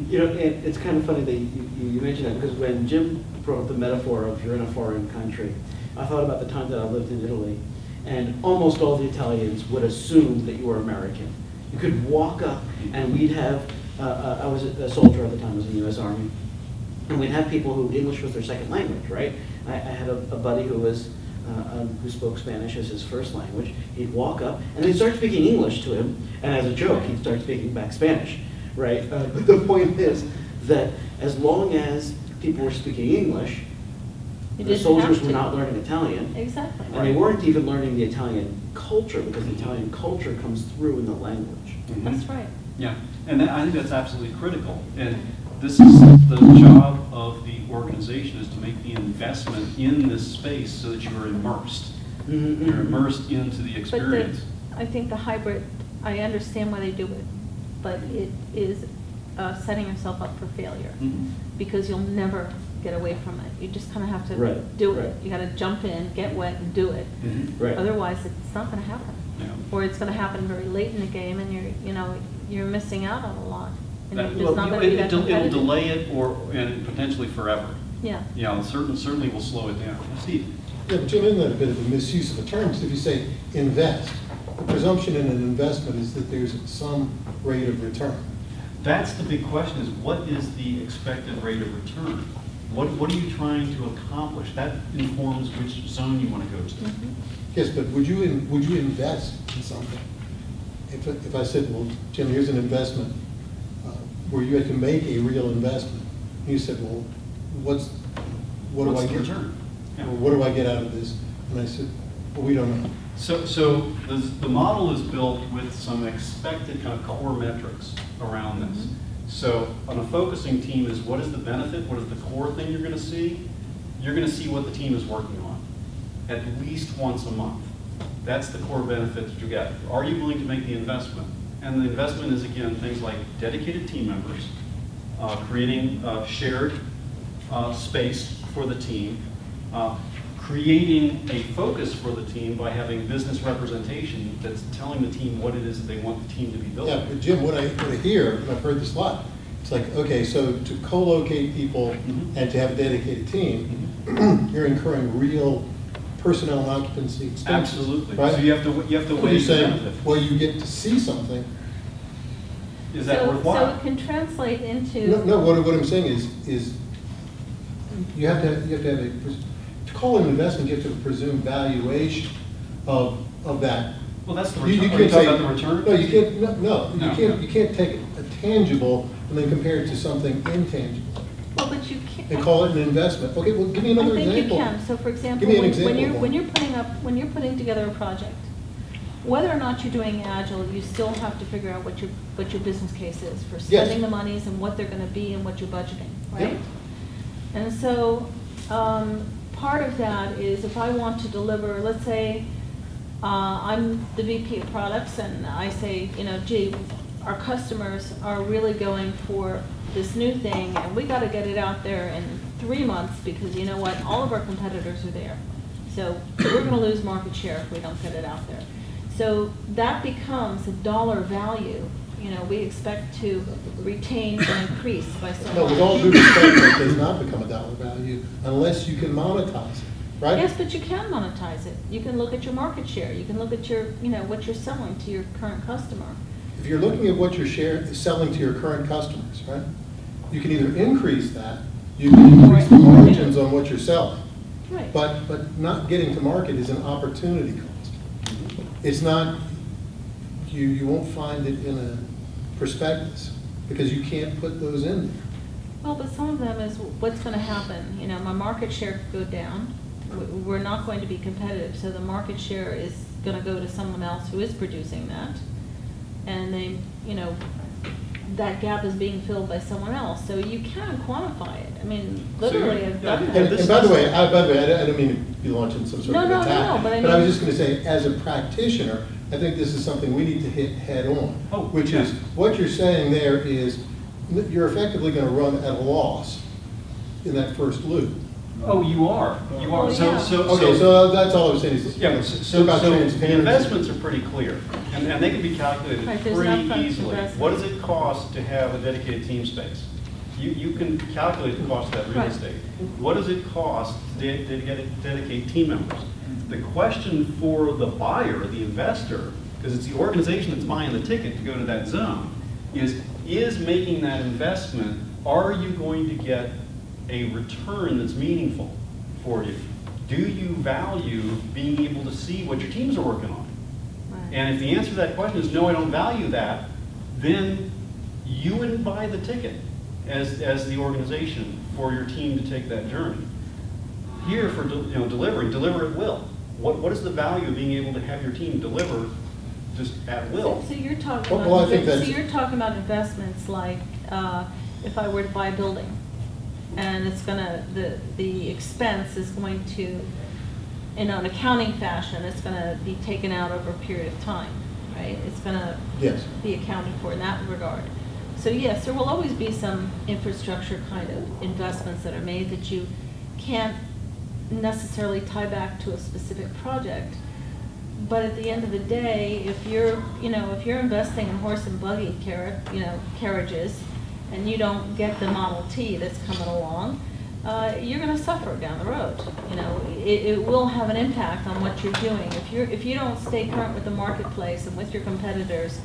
You know, it, it's kind of funny that you, you you mentioned that, because when Jim brought up the metaphor of you're in a foreign country, I thought about the time that I lived in Italy, and almost all the Italians would assume that you were American. You could walk up, and we'd have, uh, uh, I was a soldier at the time, I was in the US Army, and we'd have people who English was their second language, right? I, I had a, a buddy who was, uh, um, who spoke Spanish as his first language. He'd walk up, and they'd start speaking English to him, and as a joke, he'd start speaking back Spanish, right? Uh, but [laughs] the point is that as long as people were speaking English, You the soldiers were not learning Italian. Exactly. And they weren't even learning the Italian culture, because the Italian culture comes through in the language. That's right. Yeah, and that- I think that's absolutely critical. And this is the job of the organization is to make the investment in this space so that you are immersed. You're immersed into the But the, experience. I think the hybrid, I understand why they do it, but it is uh, setting yourself up for failure. Mhm. Because you'll never get away from it. You just kind of have to Right, do it. right. You got to jump in, get wet, and do it. Mhm. Right. Otherwise, it's not going to happen. Yeah. Or it's going to happen very late in the game, and you're, you know, you're missing out on a lot. And Uh, it's well, not you going to be it- that It'll it'll competitive. delay it or, and potentially forever. Yeah. Yeah, it certainly, certainly will slow it down. Steve? Yeah, but Jim, isn't that a bit of a misuse of a term? 'Cause if you say invest, the presumption in an investment is that there's some rate of return. That's the big question, is what is the expected rate of return? What, what are you trying to accomplish? That informs which zone you want to go to. Mm-hmm. Yes, but would you, in- would you invest in something? If, if I said, well, Jim, here's an investment, uh, where you had to make a real investment, you said, well, what's, what do I What's get? return? Yeah. Or what do I get out of this? And I said, well, we don't know. So, so the, the model is built with some expected kind of core metrics around this. So on a focusing team is what is the benefit, what is the core thing you're gonna see? You're gonna see what the team is working on, at least once a month. That's the core benefit that you get. Are you willing to make the investment? And the investment is, again, things like dedicated team members, uh, creating uh, shared uh, space for the team, uh, creating a focus for the team by having business representation that's telling the team what it is that they want the team to be building. Yeah, but Jim, what I, what I hear, and I've heard this a lot, it's like, okay, so to co-locate people Mhm. and to have a dedicated team, you're incurring real personnel and occupancy expenses. Absolutely. right? So you have to, you have to Well, weigh you're saying, well, you get to see something. Is that So- So it can translate into. No, no, what, what I'm saying is, is you have to, you have to have a, pres- to call it an investment, you have to presume valuation of, of that. Well, that's the You- you return. You can't talking say- about the return? No, you can't, no, no, you can't, you can't take a tangible and then compare it to something intangible Well, but you can't. and call it an investment. Okay, well, give me another I example. think you can. So for example, Give me an when- example when you're, of when you're putting up, when you're putting together a project, whether or not you're doing agile, you still have to figure out what your, what your business case is for Yes. spending the monies and what they're gonna be and what you're budgeting, Yep. right? And so, um, part of that is if I want to deliver, let's say, uh, I'm the VP of products and I say, you know, gee, our customers are really going for this new thing and we gotta get it out there in three months because you know what, all of our competitors are there. So we're gonna lose market share if we don't get it out there. So that becomes a dollar value, you know, we expect to retain and increase by so much. No, with all due respect, it does not become a dollar value unless you can monetize it, right? Yes, but you can monetize it. You can look at your market share. You can look at your, you know, what you're selling to your current customer. If you're looking at what you're share, selling to your current customers, right? You can either increase that, you can increase the margins on what you're selling. Right. But, but not getting to market is an opportunity cost. It's not, you, you won't find it in a prospectus, because you can't put those in there. Well, but some of them is what's gonna happen, you know, my market share could go down. We're not going to be competitive, so the market share is gonna go to someone else who is producing that. And they, you know, that gap is being filled by someone else, so you can quantify it. I mean, literally, I've done And, that. and by the way, I, by the way, I don't- I don't mean to be launching some sort No, of no, no, attack. no, but I But I was just gonna say, as a practitioner, I think this is something we need to hit head on. Oh, Which is, what you're saying there is you're effectively gonna run at a loss in that first loop. Oh, you are, you are. Oh, So, yeah. so. Okay, so that's all I was saying is. Yeah, it's so, about so the investments are pretty clear, and, and they can be calculated Right, pretty upfront easily. What does it cost to have a dedicated team space? You, you can calculate the cost of that real Right. estate. What does it cost to de- to dedicate team members? The question for the buyer, the investor, because it's the organization that's buying the ticket to go to that zone, is, is making that investment, are you going to get a return that's meaningful for you? Do you value being able to see what your teams are working on? Right. And if the answer to that question is no, I don't value that, then you wouldn't buy the ticket as, as the organization for your team to take that journey. Here for, you know, delivering, deliver at will. What, what is the value of being able to have your team deliver just at will? So so you're talking Well, well, I about, think so that's- you're talking about investments like, uh, if I were to buy a building. And it's gonna, the, the expense is going to, in an accounting fashion, it's gonna be taken out over a period of time, right? It's gonna Yes. be accounted for in that regard. So yes, there will always be some infrastructure kind of investments that are made that you can't necessarily tie back to a specific project. But at the end of the day, if you're, you know, if you're investing in horse and buggy carriage, you know, carriages, and you don't get the Model T that's coming along, uh, you're gonna suffer down the road. You know, it, it will have an impact on what you're doing. If you're, if you don't stay current with the marketplace and with your competitors,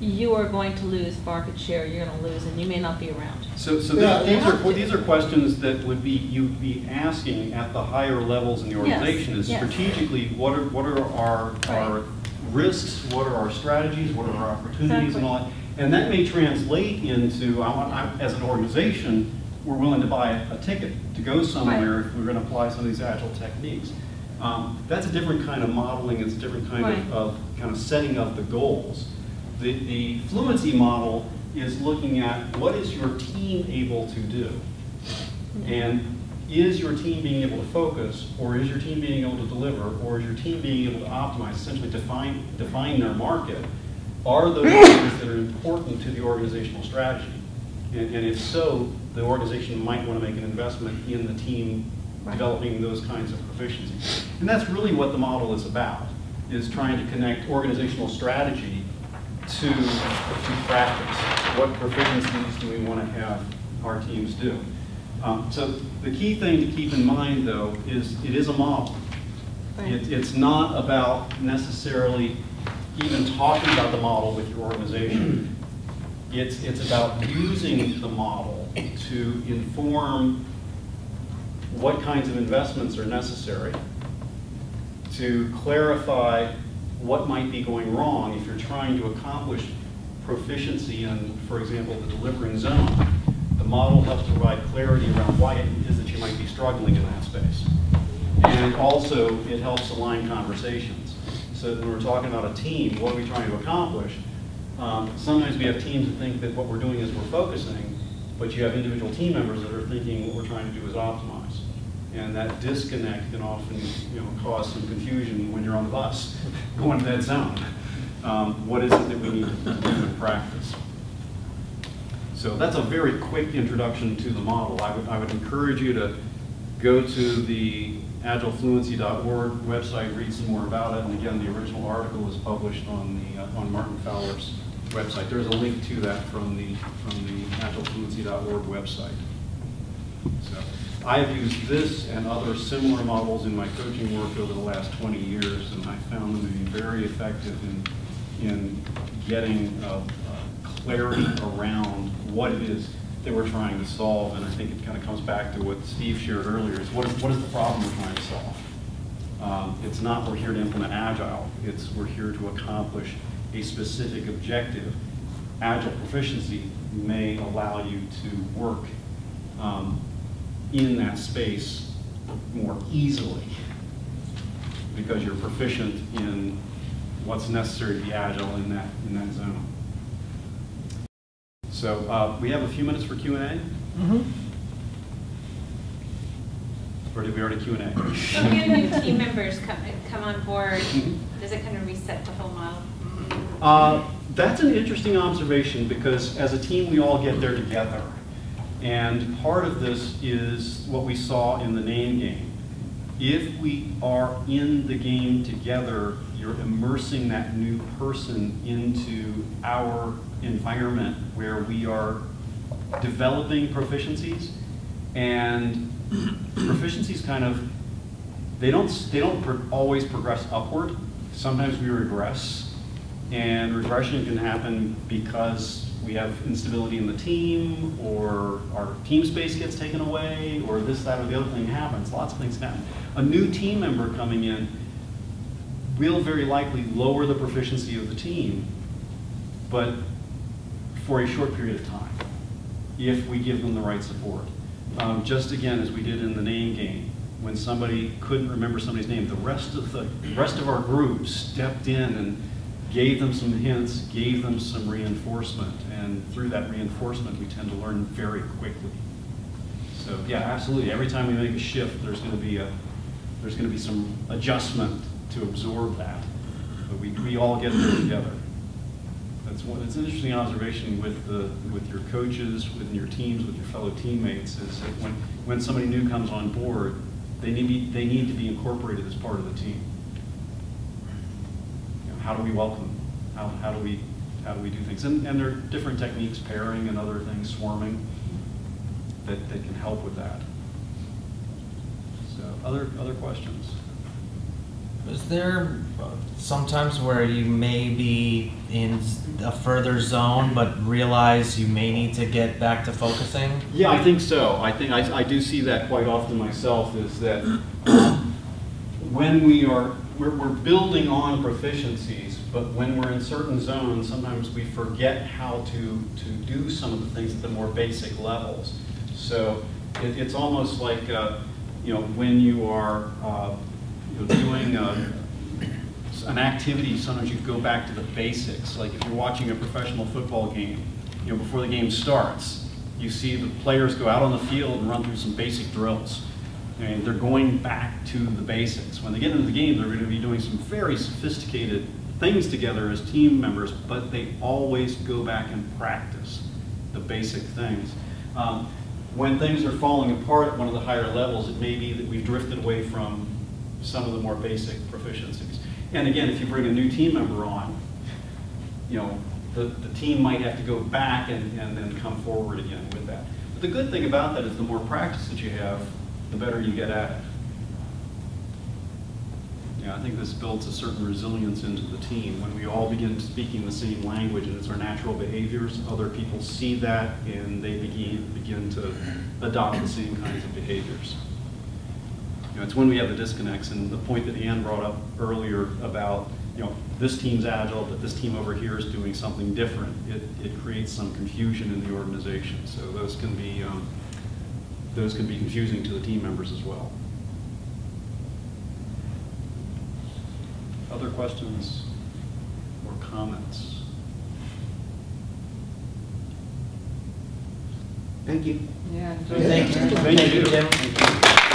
you are going to lose market share, you're gonna lose, and you may not be around. So, so Yeah, these you are, these are questions that would be, you'd be asking at the higher levels in the Yes, organization. Is yes. strategically, what are, what are our, our risks, what are our strategies, what are our opportunities and all that? And that may translate into, I want, I- as an organization, we're willing to buy a ticket to go somewhere if we're gonna apply some of these agile techniques. Um, That's a different kind of modeling, it's a different kind Right. of, of kind of setting of the goals. The, the fluency model is looking at what is your team able to do? And is your team being able to focus, or is your team being able to deliver, or is your team being able to optimize, essentially define, define their market? Are those [laughs] things that are important to the organizational strategy? And, and if so, the organization might want to make an investment in the team developing those kinds of proficiencies. And that's really what the model is about, is trying to connect organizational strategy to, to practice. What proficiencies do we want to have our teams do? Um, so the key thing to keep in mind, though, is it is a model. It, it's not about necessarily even talking about the model with your organization. It's, it's about using the model to inform what kinds of investments are necessary, to clarify what might be going wrong if you're trying to accomplish proficiency in, for example, the delivering zone. The model helps provide clarity around why it is that you might be struggling in that space. And also, it helps align conversations. So when we're talking about a team, what are we trying to accomplish? Um, sometimes we have teams that think that what we're doing is we're focusing, but you have individual team members that are thinking what we're trying to do is optimize. And that disconnect can often, you know, cause some confusion when you're on the bus going to that zone. Um, what is it that we need to do in practice? So that's a very quick introduction to the model. I would, I would encourage you to go to the agilefluency.org website, read some more about it. And again, the original article was published on the, uh, on Martin Fowler's website. There's a link to that from the, from the agilefluency.org website. So I've used this and other similar models in my coaching work over the last 20 years, and I found them to be very effective in, in getting uh, clarity around what it is that we're trying to solve. And I think it kind of comes back to what Steve shared earlier, is what is, what is the problem we're trying to solve? Um, It's not we're here to implement Agile, it's we're here to accomplish a specific objective. Agile proficiency may allow you to work um, in that space more easily because you're proficient in what's necessary to be agile in that, in that zone. So uh, we have a few minutes for Q and A? Mhm. Or did we already Q and A? So if new team members come, come on board, Mhm. does it kind of reset the whole model? Uh, That's an interesting observation because as a team, we all get there together. And part of this is what we saw in the name game. If we are in the game together, you're immersing that new person into our environment where we are developing proficiencies. And proficiencies kind of, they don't, they don't pro- always progress upward. Sometimes we regress. And regression can happen because we have instability in the team, or our team space gets taken away, or this, that, or the other thing happens. Lots of things happen. A new team member coming in will very likely lower the proficiency of the team, but for a short period of time, if we give them the right support. Um, just again, as we did in the name game, when somebody couldn't remember somebody's name, the rest of the, the rest of our group stepped in and gave them some hints, gave them some reinforcement, and through that reinforcement, we tend to learn very quickly. So, yeah, absolutely, every time we make a shift, there's gonna be a, there's gonna be some adjustment to absorb that. But we, we all get there together. That's one, it's an interesting observation with the, with your coaches, with your teams, with your fellow teammates, is that when, when somebody new comes on board, they need, they need to be incorporated as part of the team. You know, How do we welcome them? How, how do we, how do we do things? And, and there are different techniques, pairing and other things, swarming, that, that can help with that. So, other, other questions? Is there uh, sometimes where you may be in a further zone, but realize you may need to get back to focusing? Yeah, I think so. I think, I, I do see that quite often myself, is that um, [clears throat] when we are, we're, we're building on proficiencies, but when we're in certain zones, sometimes we forget how to, to do some of the things at the more basic levels. So it, it's almost like, uh, you know, when you are, uh, you know, doing uh, an activity, sometimes you go back to the basics. Like if you're watching a professional football game, you know, before the game starts, you see the players go out on the field and run through some basic drills. They're going back to the basics. When they get into the game, they're going to be doing some very sophisticated things together as team members, but they always go back and practice the basic things. Um, when things are falling apart at one of the higher levels, it may be that we've drifted away from some of the more basic proficiencies. And again, if you bring a new team member on, you know, the, the team might have to go back and, and then come forward again with that. But the good thing about that is the more practice that you have, the better you get at it. Yeah, I think this builds a certain resilience into the team. When we all begin speaking the same language and it's our natural behaviors, other people see that and they begin, begin to adopt the same kinds of behaviors. You know, it's when we have the disconnects and the point that Ann brought up earlier about, you know, this team's agile, but this team over here is doing something different. It, it creates some confusion in the organization. So those can be, um, those can be confusing to the team members as well. Other questions or comments? Thank you. Yeah. Thank you. Thank you. Jim. Thank you.